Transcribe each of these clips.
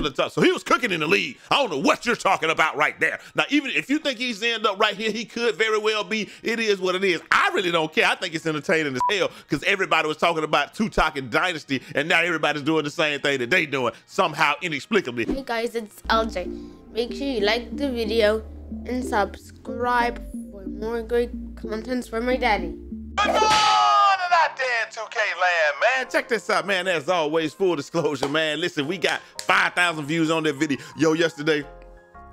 from the top. So he was cooking in the league. I don't know what you're talking about right there. Now, even if you think he's end up right here, he could very well be. It is what it is. I really don't care. I think it's entertaining as hell because everybody was talking about two talking dynasty, and now everybody's doing the same thing that they doing somehow inexplicably. Hey guys, it's LJ. Make sure you like the video and subscribe for more great contents from my daddy. That damn 2K land, man. Check this out, man. As always, full disclosure, man. Listen, we got 5,000 views on that video. Yo, yesterday,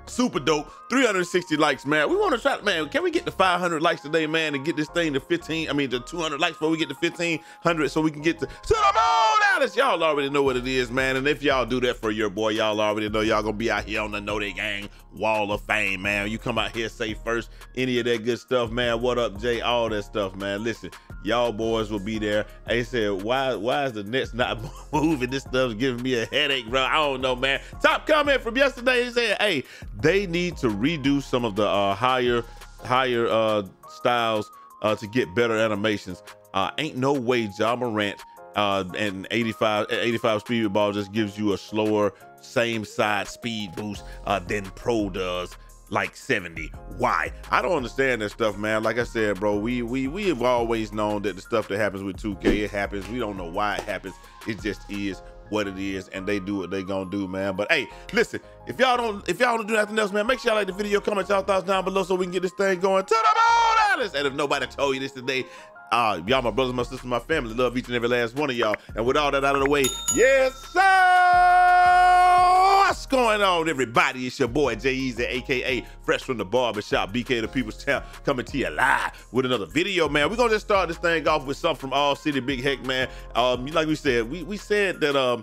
super dope 360 likes man we want to try man can we get to 500 likes today man and get this thing to 15 i mean to 200 likes before we get to 1500 so we can get to, to the moon Alice. y'all already know what it is man and if y'all do that for your boy y'all already know y'all gonna be out here on the know they gang wall of fame man you come out here say first any of that good stuff man what up jay all that stuff man listen y'all boys will be there. They said why why is the nets not moving? This stuff's giving me a headache bro. I don't know man. Top comment from yesterday he said hey they need to redo some of the uh, higher higher uh, styles uh, to get better animations. Uh, ain't no way Ja Morant uh, and 85 85 speed ball just gives you a slower same side speed boost uh, than Pro does like 70 why i don't understand that stuff man like i said bro we we we have always known that the stuff that happens with 2k it happens we don't know why it happens it just is what it is and they do what they gonna do, man. But hey, listen, if y'all don't if y'all don't do nothing else, man, make sure y'all like the video, comment y'all thoughts down below so we can get this thing going to the moon, Alice. And if nobody told you this today, uh, y'all my brothers, my sisters, my family, love each and every last one of y'all. And with all that out of the way, yes, sir! What's going on, everybody? It's your boy Jai Eazy, aka Fresh from the Barbershop, BK the People's Town, coming to you live with another video, man. We're gonna just start this thing off with something from All City Big Heck, man. Um, like we said, we we said that um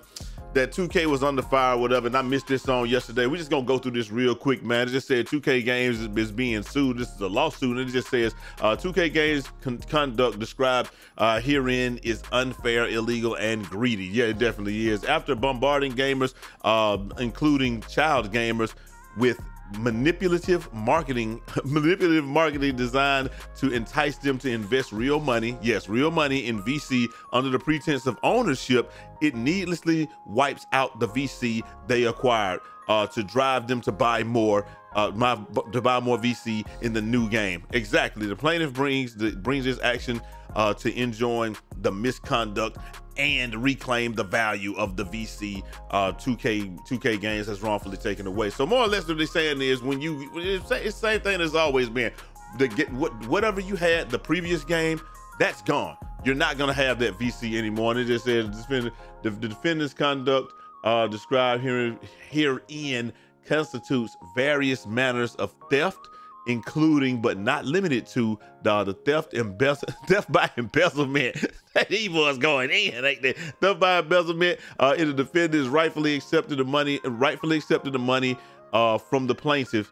that 2K was under fire, whatever, and I missed this song yesterday. We're just gonna go through this real quick, man. It just said 2K Games is, being sued. This is a lawsuit, and it just says uh, 2K Games con conduct described uh, herein is unfair, illegal, and greedy. Yeah, it definitely is. After bombarding gamers, uh, including child gamers, with manipulative marketing, manipulative marketing designed to entice them to invest real money, yes, real money in VC under the pretense of ownership, it needlessly wipes out the VC they acquired uh, to drive them to buy more uh, my, to buy more VC in the new game. Exactly. The plaintiff brings the, brings this action uh, to enjoin the misconduct and reclaim the value of the VC uh, 2K 2K games that's wrongfully taken away. So more or less what they're saying is when you it's the same thing as always been. The get what whatever you had the previous game, that's gone. You're not gonna have that VC anymore. And it just says the, the defendant's conduct uh, described here herein constitutes various manners of theft including but not limited to the, the theft embezzle theft by embezzlement. that he was going in like that. Theft by embezzlement. Uh, in the defendant rightfully accepted the money, rightfully accepted the money uh, from the plaintiff,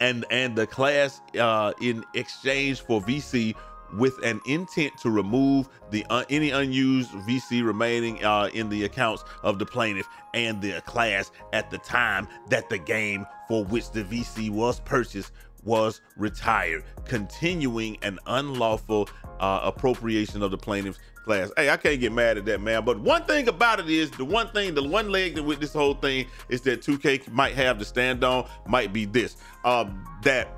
and and the class uh, in exchange for VC with an intent to remove the uh, any unused VC remaining uh, in the accounts of the plaintiff and the class at the time that the game for which the VC was purchased was retired, continuing an unlawful uh, appropriation of the plaintiff's class. Hey, I can't get mad at that, man. But one thing about it is the one thing, the one leg that with this whole thing is that 2K might have to stand on might be this, um, that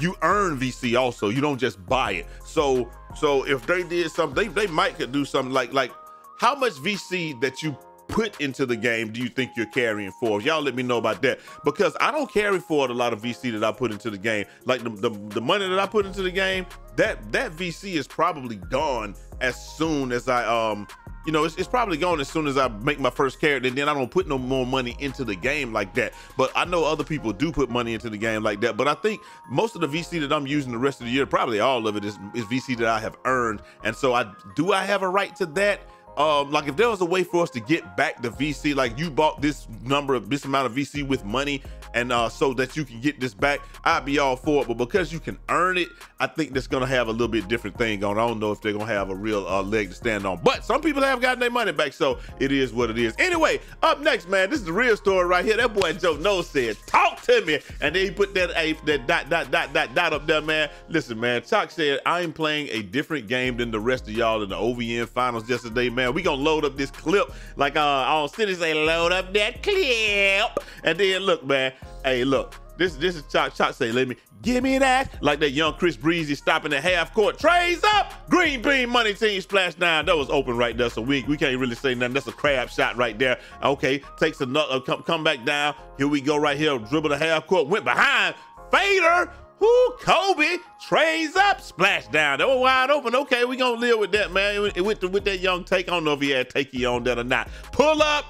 you earn VC also. You don't just buy it. So, so if they did something, they, they might could do something like, like how much VC that you put into the game do you think you're carrying forward? Y'all let me know about that because I don't carry forward a lot of VC that I put into the game. Like the, the, the money that I put into the game, that that VC is probably gone as soon as I um you know, it's, it's, probably gone as soon as I make my first character, and then I don't put no more money into the game like that. But I know other people do put money into the game like that. But I think most of the VC that I'm using the rest of the year, probably all of it is, is VC that I have earned. And so I do I have a right to that? Um, like if there was a way for us to get back the VC, like you bought this number of this amount of VC with money, and uh, so that you can get this back, I'd be all for it. But because you can earn it, I think that's gonna have a little bit different thing going. I don't know if they're gonna have a real uh, leg to stand on, but some people have gotten their money back, so it is what it is. Anyway, up next, man, this is the real story right here. That boy Joe Knows said, "Talk to me. And then he put that a that dot dot dot dot dot up there, man. Listen, man. Chalk said I'm playing a different game than the rest of y'all in the OVN finals yesterday, man. We gonna load up this clip like uh on City say load up that clip. And then look, man. Hey, look. This this is Chalk. Chalk say, let me give me that. Like that young Chris Breezy stopping at half court. Trays up. Green bean money team splash down. That was open right there. So we we can't really say nothing. That's a crab shot right there. Okay, takes another uh, come come back down. Here we go right here. Dribble the half court. Went behind. Fader. Who Kobe trays up, splash down. They were wide open. Okay, we gonna live with that, man. It went with that young take. I don't know if he had takey on that or not. Pull up,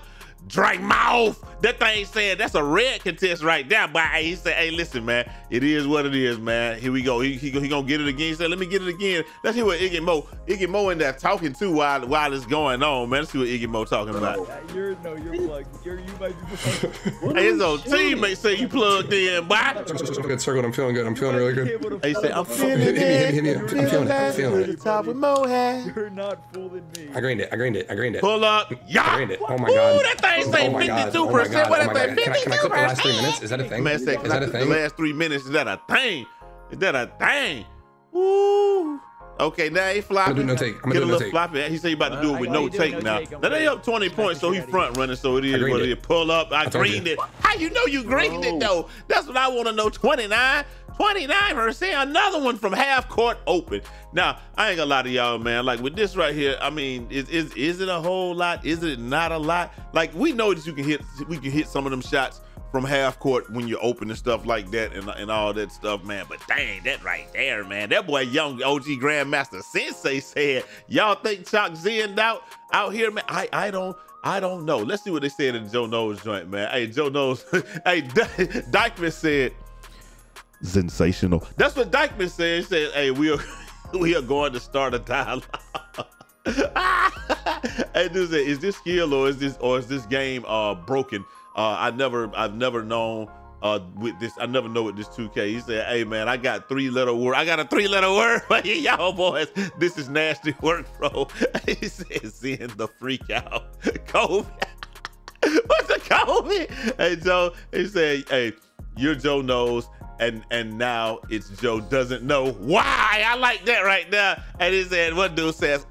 Drake mouth. That thing said that's a red contest right there. But he said, hey, listen, man, it is what it is, man. Here we go. He, he, he gonna get it again. He said, let me get it again. Let's hear what Iggy Mo, Iggy Mo in there talking too while while it's going on, man. Let's see what Iggy Mo talking about. Yeah, You're no, you're plugged. You're you might be plugged. hey, his old teammate say you plugged in, boy. Good circle. I'm feeling good. I'm feeling really good. He said, I'm feeling Hit me, hit it. me, hit me. I'm feeling it. I'm feeling it. Top with Mohad. You're not fooling me. I greened it. I greened it. I greened it. Pull up. Yeah. I greened it. Oh my god. Ooh, that thing Oh say Oh my god. 52%. Oh my god. What Oh that say? god. Can I, can I clip the last three 52%? minutes? Is that a thing? Man, say, Is that a thing? the last three minutes, is that a thing? Is that a thing? Woo. Okay, now he flopping. I'm gonna do no take. I'm gonna Get do a no little take. floppy. He said he about to do it with no I do take now. take. I'm Now they up 20 points, so he front running, so it is what it it. is. Pull up. I, told greened you. it. How you know you greened it, though? That's what I want to know. 29. 29 percent, another one from half court open. Now, I ain't gonna lie to y'all, man. Like with this right here, I mean, is is is it a whole lot? Is it not a lot? Like we know that you can hit, we can hit some of them shots from half court when you're open and stuff like that and, and all that stuff, man. But dang, that right there, man. That boy, young OG Grandmaster Sensei said, y'all think Chalk Zen out out here, man? I I don't. I don't know. Let's see what they said in Joe Knows joint, man. Hey, Joe Knows. hey, Dykeman said, sensational. That's what Dykeman said. He said, "Hey, we are we are going to start a dialogue." Hey, dude "Is this skill or is this or is this game uh broken?" Uh, I never I've never known uh with this I never know with this 2K. He said, "Hey man, I got three letter word. I got a three letter word you, y'all boys. This is nasty work, bro." he said, "Seeing the freak out, Kobe." What's the Kobe? Hey Joe, he said, "Hey, you're Joe knows." And and now it's Joe doesn't know why. I like that right there. And he said, what dude says,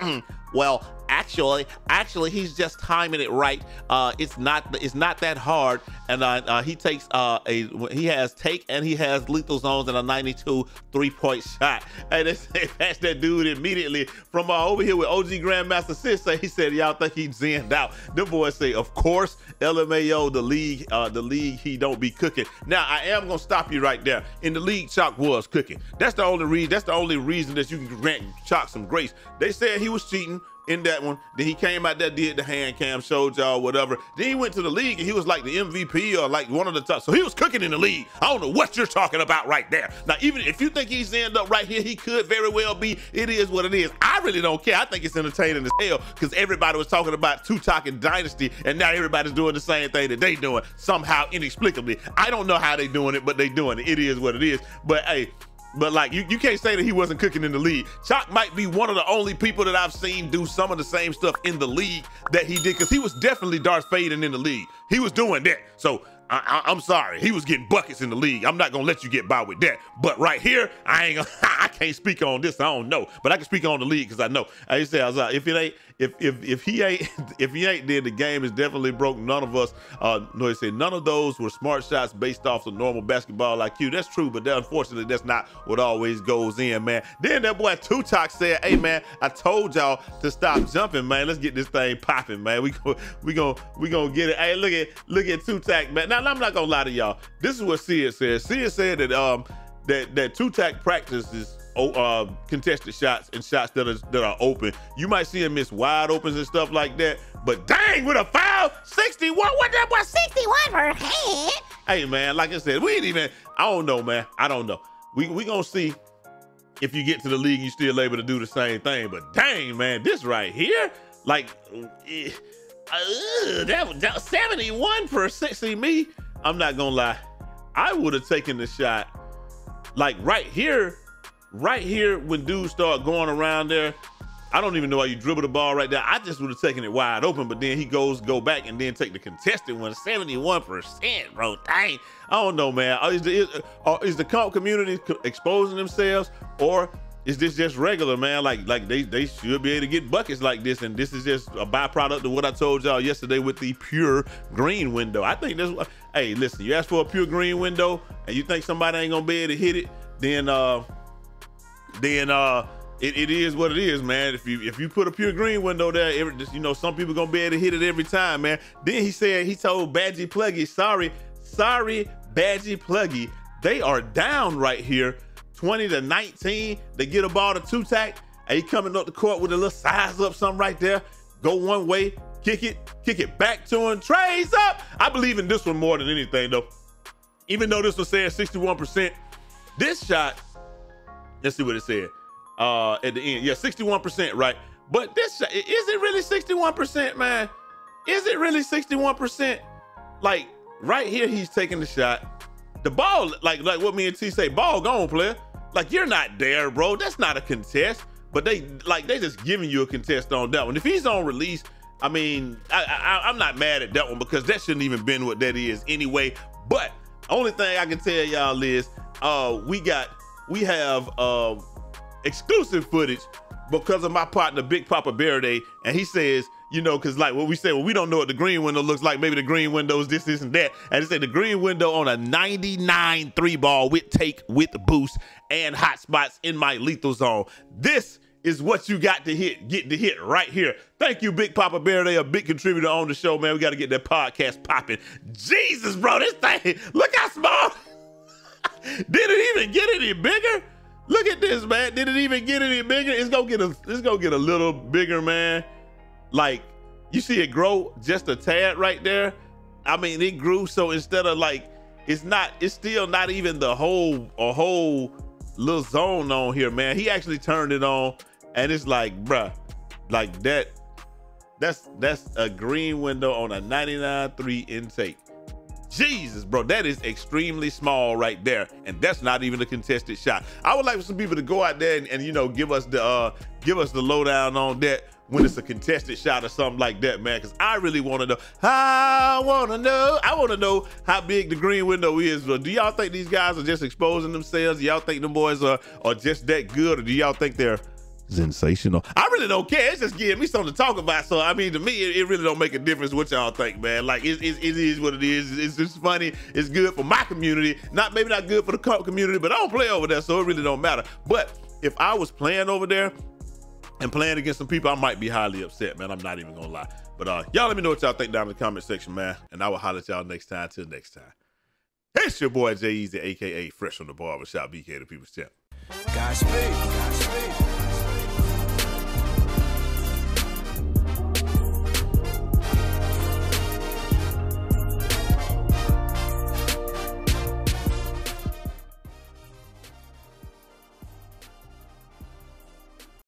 well, actually, actually, he's just timing it right. Uh, it's not it's not that hard. And uh, uh, he takes uh, a he has take and he has lethal zones and a 92 three point shot. And they that's that dude immediately from uh, over here with OG Grandmaster Sensei. He said, y'all think he zenned out. Them boys say, of course, LMAO, the league, uh, the league, he don't be cooking. Now I am gonna stop you right there. In the league, Chalk was cooking. That's the only reason. That's the only reason that you can grant Chalk some grace. They said he was cheating in that one. Then he came out there, did the hand cam, showed y'all whatever. Then he went to the league and he was like the MVP or like one of the top. So he was cooking in the league. I don't know what you're talking about right there. Now, even if you think he's end up right here, he could very well be. It is what it is. I really don't care. I think it's entertaining as hell because everybody was talking about Tupac and Dynasty, and now everybody's doing the same thing that they doing somehow inexplicably. I don't know how they doing it, but they doing it. It is what it is. But hey, but like you, you can't say that he wasn't cooking in the league. Chalk might be one of the only people that I've seen do some of the same stuff in the league that he did, because he was definitely Darth fading in the league. He was doing that. So I, am sorry, he was getting buckets in the league. I'm not gonna let you get by with that. But right here, I ain't I can't speak on this. I don't know, but I can speak on the league because I know. I say, I was like, if it ain't, if if if he ain't, if he ain't, then the game is definitely broke. None of us, uh, no, he said none of those were smart shots based off the normal basketball IQ. That's true, but that, unfortunately, that's not what always goes in, man. Then that boy Tutok said, "Hey, man, I told y'all to stop jumping, man. Let's get this thing popping, man. We we gonna, we gonna get it. Hey, look at, look at Tutak, man. Now, I'm not gonna lie to y'all. This is what Sid said. Sid said that um that that Tutak practices uh, contested shots and shots that are that are open. You might see him miss wide opens and stuff like that. But dang, with a foul, 61. What that was 61 per hand. Hey man, like I said, we ain't even. I don't know, man. I don't know. We we gonna see if you get to the league, you still able to do the same thing. But dang, man, this right here, like. eh, uh, that was 71%. See me, I'm not gonna lie. I would have taken the shot like right here, right here when dudes start going around there. I don't even know why you dribble the ball right there. I just would have taken it wide open, but then he goes go back and then take the contested one, 71%, bro. Dang. I don't know, man. Is the, is, uh, is the comp community exposing themselves or is this just regular, man? Like, like they they should be able to get buckets like this, and this is just a byproduct of what I told y'all yesterday with the pure green window. I think this. Hey, listen, you ask for a pure green window, and you think somebody ain't gonna be able to hit it, then uh, then uh, it, it is what it is, man. If you if you put a pure green window there, every, you know some people gonna be able to hit it every time, man. Then he said he told Badgie Pluggy, sorry, sorry, Badgie Pluggy, they are down right here 20 to 19. They get a ball to two tack, and he coming up the court with a little size up something right there. Go one way, kick it, kick it back to him, trays up. I believe in this one more than anything, though. Even though this was saying 61%, this shot, let's see what it said uh, at the end. Yeah, 61%, right? But this, is it really 61%, man? Is it really 61%? Like, right here, he's taking the shot. The ball, like like what me and T say, ball gone, player. Like you're not there, bro. That's not a contest. But they like they just giving you a contest on that one. If he's on release, I mean, I, I, I, am not mad at that one because that shouldn't even been what that is anyway. But only thing I can tell y'all is, uh, we got we have uh exclusive footage because of my partner Big Papa Day, and he says you know, because like what we say, well, we don't know what the green window looks like. Maybe the green window is this, this, and that. And they say the green window on a 99 three ball with take, with boost, and hot spots in my lethal zone. This is what you got to hit, get to hit right here. Thank you, Big Papa Bear. They a big contributor on the show, man. We got to get that podcast popping. Jesus, bro, this thing, look how small. Did it even get any bigger? Look at this, man. Did it even get any bigger? It's gonna get a, it's gonna get a little bigger, man like you see it grow just a tad right there. I mean, it grew so instead of like it's not, it's still not even the whole a whole little zone on here, man. He actually turned it on, and it's like, bruh, like that. That's that's a green window on a 99.3 intake. Jesus, bro, that is extremely small right there, and that's not even a contested shot. I would like for some people to go out there and, and you know give us the uh give us the lowdown on that when it's a contested shot or something like that, man. Because I really want to know. I want to know. I want to know how big the green window is. Do y'all think these guys are just exposing themselves? Do y'all think the boys are, are just that good? Or do y'all think they're sensational? I really don't care. It's just giving me something to talk about. So, I mean, to me, it, it really don't make a difference what y'all think, man. Like, it, it, it is what it is. It's just funny. It's good for my community. Not Maybe not good for the cult community, but I don't play over there, so it really don't matter. But if I was playing over there, and playing against some people, I might be highly upset, man. I'm not even gonna lie. But uh, y'all let me know what y'all think down in the comment section, man. And I will holler at y'all next time. Till next time. It's your boy Jai Eazy, aka Fresh from the Barbershop, BK the People's Champ. Godspeed. Godspeed.